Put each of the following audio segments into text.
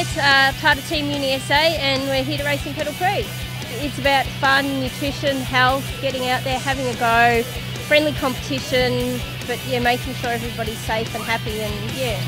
Brett, uh, part of Team UniSA, and we're here to race in Pedal Prix. It's about fun, nutrition, health, getting out there, having a go, friendly competition, but yeah, making sure everybody's safe and happy, and yeah.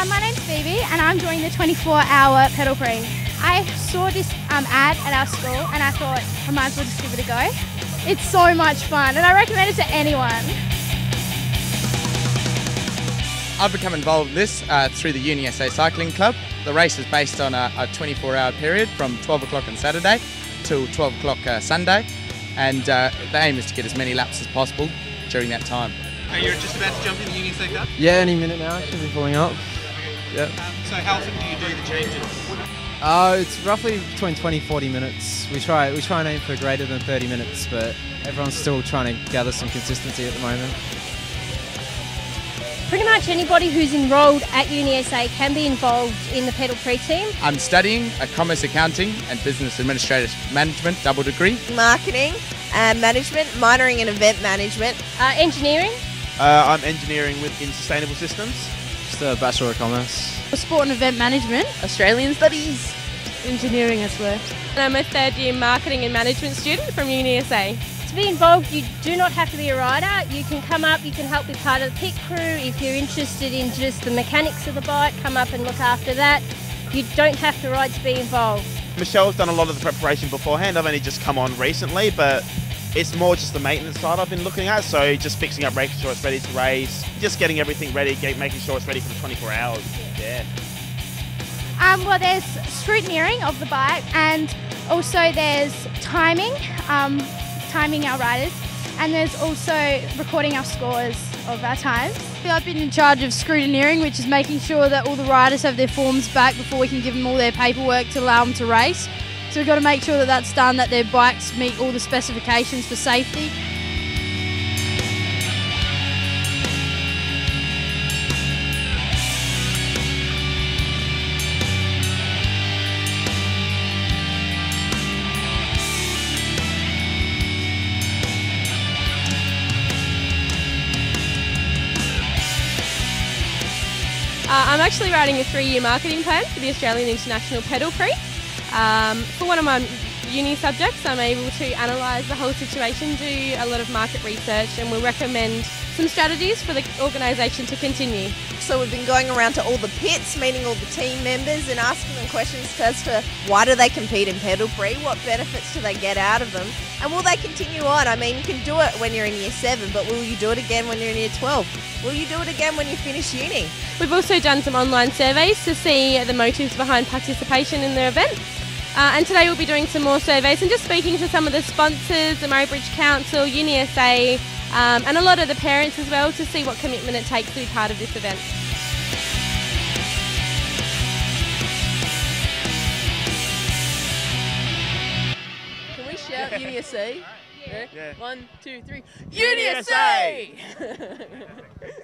Uh, my name's Phoebe, and I'm doing the 24-hour pedal Prix. I saw this um, ad at our school, and I thought I might as well just give it a go. It's so much fun, and I recommend it to anyone. I've become involved in this uh, through the UniSA Cycling Club. The race is based on a, a 24-hour period from 12 o'clock on Saturday till 12 o'clock uh, Sunday, and uh, the aim is to get as many laps as possible during that time. Are you just about to jump in the UniSA Cup? Yeah, any minute now. Should be pulling up. Yep. So how often do you do the changes? Uh, it's roughly between 20 40 minutes. We try we try and aim for greater than 30 minutes, but everyone's still trying to gather some consistency at the moment. Pretty much anybody who's enrolled at UniSA can be involved in the Pedal Prix team. I'm studying a commerce accounting and business administrative management double degree. marketing and management, minoring in event management. Uh, engineering, Uh, I'm engineering within sustainable systems. Just a bachelor of commerce. Sport and event management, Australian studies. engineering as well. And I'm a third year marketing and management student from UniSA. To be involved, you do not have to be a rider. You can come up, you can help be part of the pit crew. If you're interested in just the mechanics of the bike, come up and look after that. You don't have to ride to be involved. Michelle's done a lot of the preparation beforehand. I've only just come on recently, but it's more just the maintenance side I've been looking at. So just fixing up, making sure it's ready to race, just getting everything ready, making sure it's ready for the 24 hours. Yeah. Um, well, there's scrutineering of the bike, and also there's timing, um, timing our riders, and there's also recording our scores of our times. I've been in charge of scrutineering, which is making sure that all the riders have their forms back before we can give them all their paperwork to allow them to race. So we've got to make sure that that's done, that their bikes meet all the specifications for safety. Uh, I'm actually writing a three year marketing plan for the Australian International Pedal Prix. Um, for one of my uni subjects, I'm able to analyse the whole situation, do a lot of market research, and will recommend some strategies for the organisation to continue. So we've been going around to all the pits, meeting all the team members and asking them questions as to why do they compete in Pedal Prix, what benefits do they get out of them, and will they continue on? I mean, you can do it when you're in year 7, but will you do it again when you're in year 12? Will you do it again when you finish uni? We've also done some online surveys to see the motives behind participation in the event. Uh, and today we'll be doing some more surveys and just speaking to some of the sponsors, the Murray Bridge Council, UniSA, um, and a lot of the parents as well to see what commitment it takes to be part of this event. Shout UniSA? Yeah. One, two, three. UniSA!